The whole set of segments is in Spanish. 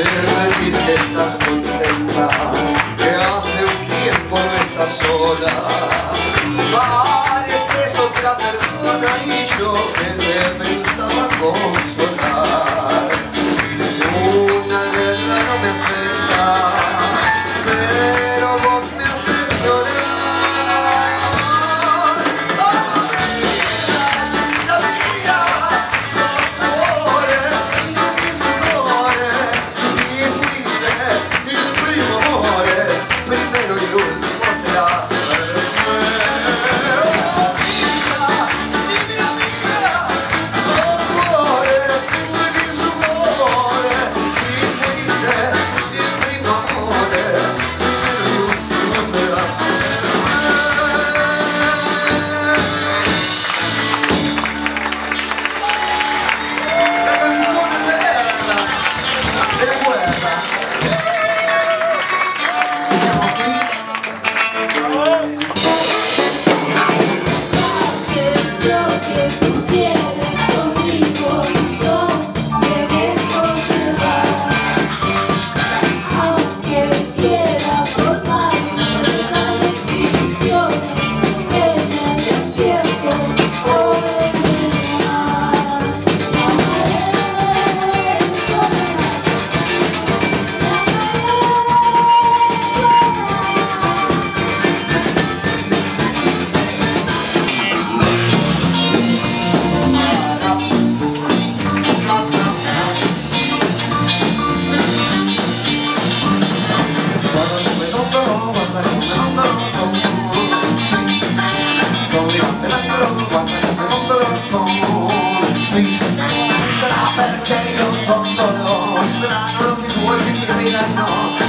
Te resiste, estás contenta Que hace un tiempo no estás sola. Pareces otra persona y yo que te pensaba con 扉の。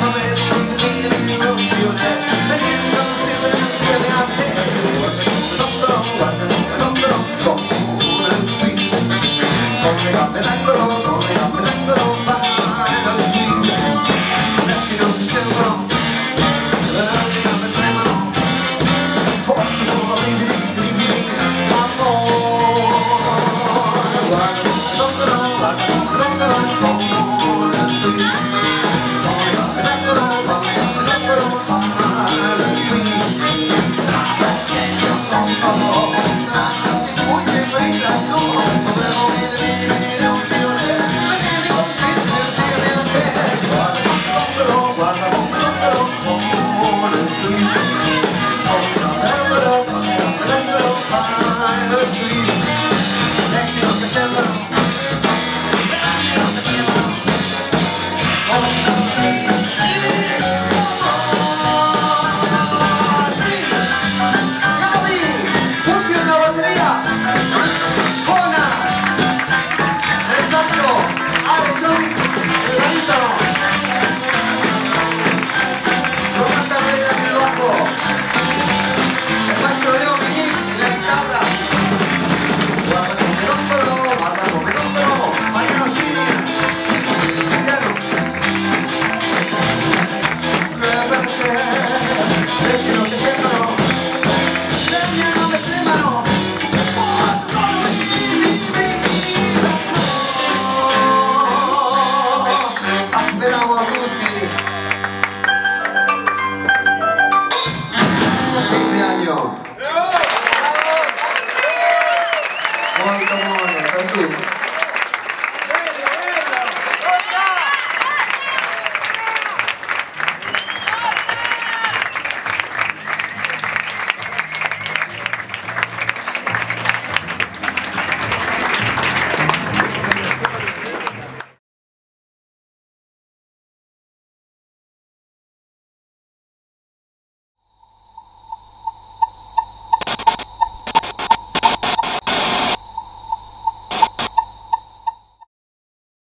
Come on, come on. Thank you.